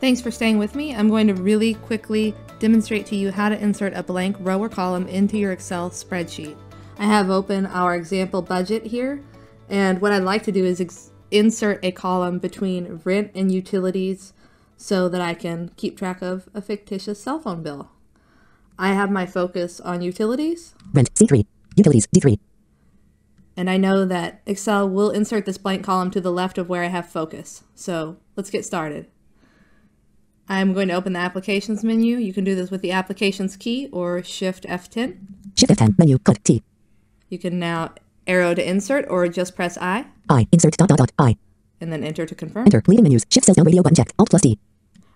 Thanks for staying with me. I'm going to really quickly demonstrate to you how to insert a blank row or column into your Excel spreadsheet. I have open our example budget here, and what I'd like to do is insert a column between rent and utilities so that I can keep track of a fictitious cell phone bill. I have my focus on utilities. Rent C3, utilities D3. And I know that Excel will insert this blank column to the left of where I have focus. So let's get started. I'm going to open the applications menu. You can do this with the applications key or shift F10. Shift F10 menu, click T. You can now arrow to insert or just press I. I, insert dot dot dot I. And then enter to confirm. Enter, leading menus, shift cells down radio button checked, alt plus D.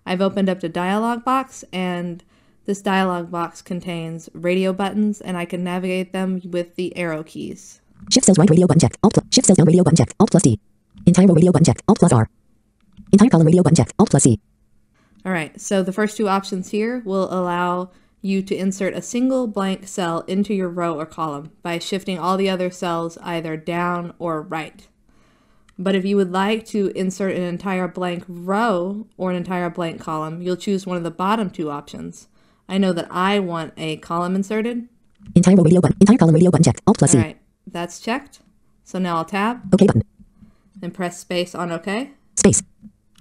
I've opened up the dialog box and this dialog box contains radio buttons and I can navigate them with the arrow keys. Shift cells right radio button checked, alt plus, shift cells down radio button checked, alt plus D. Entire radio button checked, alt plus R. Entire column radio button checked, alt plus C. All right, so the first two options here will allow you to insert a single blank cell into your row or column by shifting all the other cells either down or right. But if you would like to insert an entire blank row or an entire blank column, you'll choose one of the bottom two options. I know that I want a column inserted. Entire row radio button, entire column radio button checked, alt plus C. All right, that's checked. So now I'll tab. OK button. And press space on OK. Space.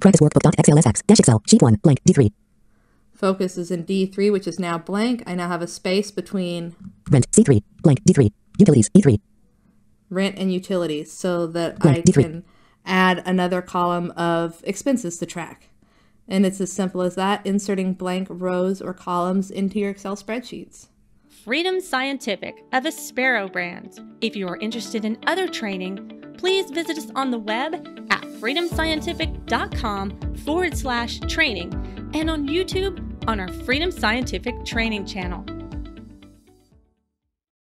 Practice workbook.xlsx dash Excel sheet 1 blank D3. Focus is in D3, which is now blank. I now have a space between rent C3 blank D3 utilities E3 rent and utilities so that blank, I D3. can add another column of expenses to track. And it's as simple as that, inserting blank rows or columns into your Excel spreadsheets. Freedom Scientific, of a Vispero brand. If you are interested in other training, please visit us on the web at freedomscientific.com forward slash training and on YouTube on our Freedom Scientific training channel.